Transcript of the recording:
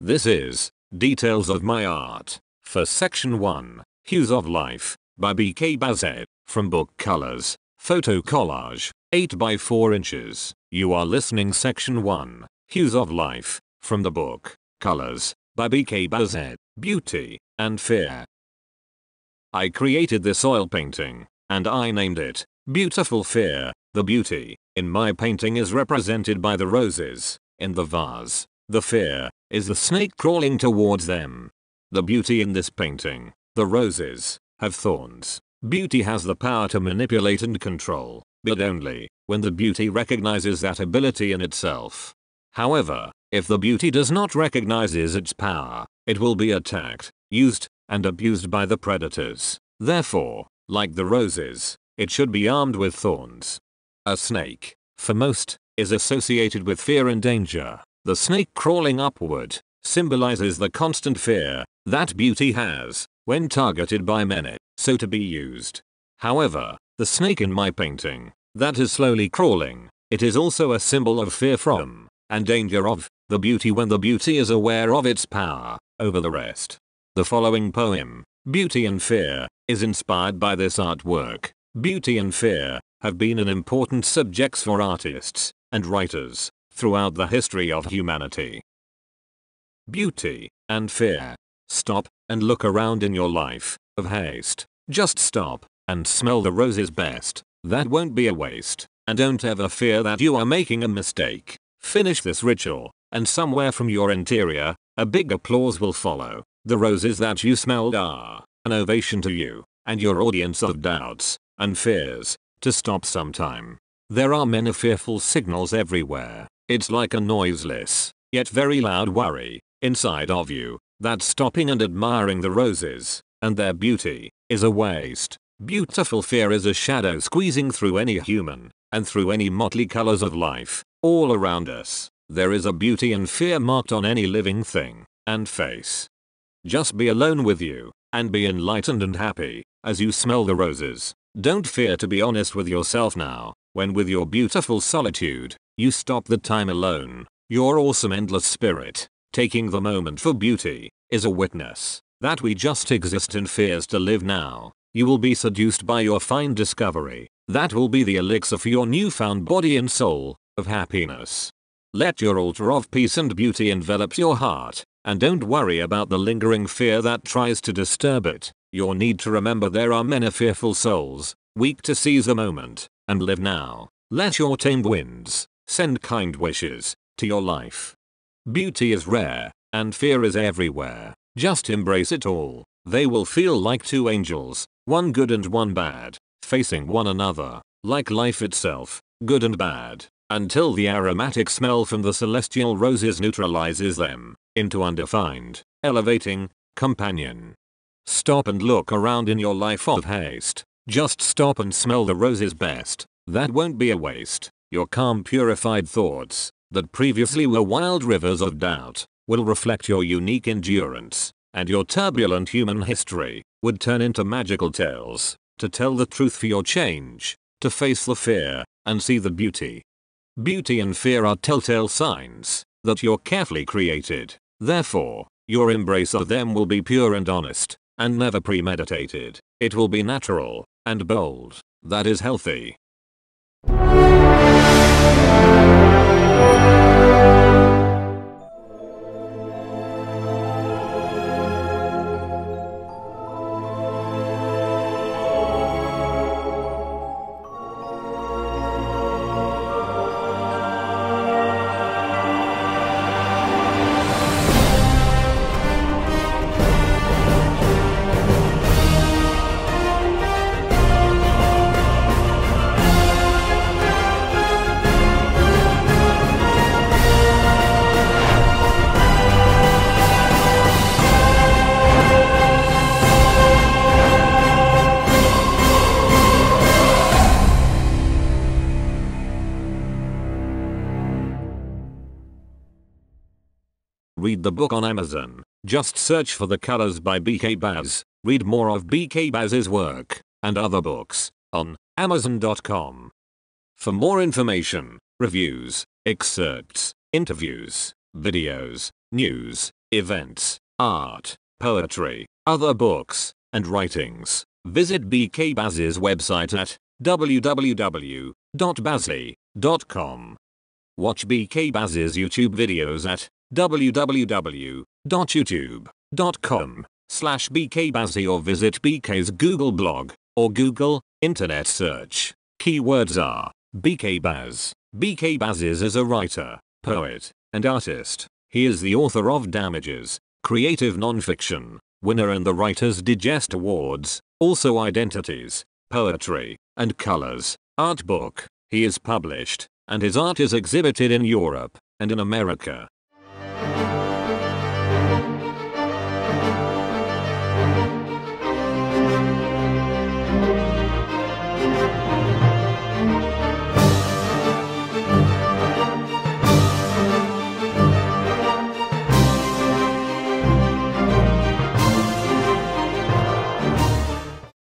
This is Details of My Art for Section 1 Hues of Life by BK Bazhe from book Colors Photo Collage 8 by 4 inches. You are listening Section 1 Hues of Life from the book Colors by BK Bazhe Beauty and Fear. I created this oil painting and I named it Beautiful Fear. The beauty in my painting is represented by the roses in the vase. The fear is the snake crawling towards them. The beauty in this painting, the roses, have thorns. Beauty has the power to manipulate and control, but only when the beauty recognizes that ability in itself. However, if the beauty does not recognizes its power, it will be attacked, used, and abused by the predators. Therefore, like the roses, it should be armed with thorns. A snake, for most, is associated with fear and danger. The snake crawling upward symbolizes the constant fear that beauty has when targeted by many, so to be used. However, the snake in my painting, that is slowly crawling, it is also a symbol of fear from, and danger of, the beauty when the beauty is aware of its power over the rest. The following poem, Beauty and Fear, is inspired by this artwork. Beauty and fear have been an important subjects for artists and writers throughout the history of humanity. Beauty and fear. Stop and look around in your life of haste. Just stop and smell the roses best. That won't be a waste. And don't ever fear that you are making a mistake. Finish this ritual and somewhere from your interior, a big applause will follow. The roses that you smelled are an ovation to you and your audience of doubts and fears to stop sometime. There are many fearful signals everywhere. It's like a noiseless, yet very loud worry, inside of you, that stopping and admiring the roses, and their beauty, is a waste. Beautiful fear is a shadow squeezing through any human, and through any motley colors of life, all around us. There is a beauty and fear marked on any living thing, and face. Just be alone with you, and be enlightened and happy, as you smell the roses. Don't fear to be honest with yourself now, when with your beautiful solitude, you stop the time alone. Your awesome endless spirit, taking the moment for beauty, is a witness that we just exist and fears to live now. You will be seduced by your fine discovery. That will be the elixir for your newfound body and soul of happiness. Let your altar of peace and beauty envelop your heart, and don't worry about the lingering fear that tries to disturb it. Your need to remember there are many fearful souls, weak to seize the moment, and live now. Let your tamed winds Send kind wishes to your life. Beauty is rare, and fear is everywhere. Just embrace it all. They will feel like two angels, one good and one bad, facing one another, like life itself, good and bad, until the aromatic smell from the celestial roses neutralizes them into undefined, elevating, companion. Stop and look around in your life of haste. Just stop and smell the roses best. That won't be a waste. Your calm purified thoughts, that previously were wild rivers of doubt, will reflect your unique endurance, and your turbulent human history would turn into magical tales, to tell the truth for your change, to face the fear, and see the beauty. Beauty and fear are telltale signs that you're carefully created, therefore, your embrace of them will be pure and honest, and never premeditated. It will be natural, and bold, that is healthy. Read the book on Amazon. Just search for The Colors by BK Bazhe. Read more of BK Bazhe's work and other books on amazon.com. For more information, reviews, excerpts, interviews, videos, news, events, art, poetry, other books, and writings, visit BK Bazhe's website at www.bazhe.com. Watch BK Bazhe's YouTube videos at www.youtube.com slash bkbazhe or visit BK's Google blog or Google internet search. Keywords are BK Bazhe. BK Bazes is a writer, poet, and artist. He is the author of Damages, Creative Nonfiction, winner in the Writers Digest Awards, also Identities, Poetry, and Colors, art book. He is published, and his art is exhibited in Europe and in America.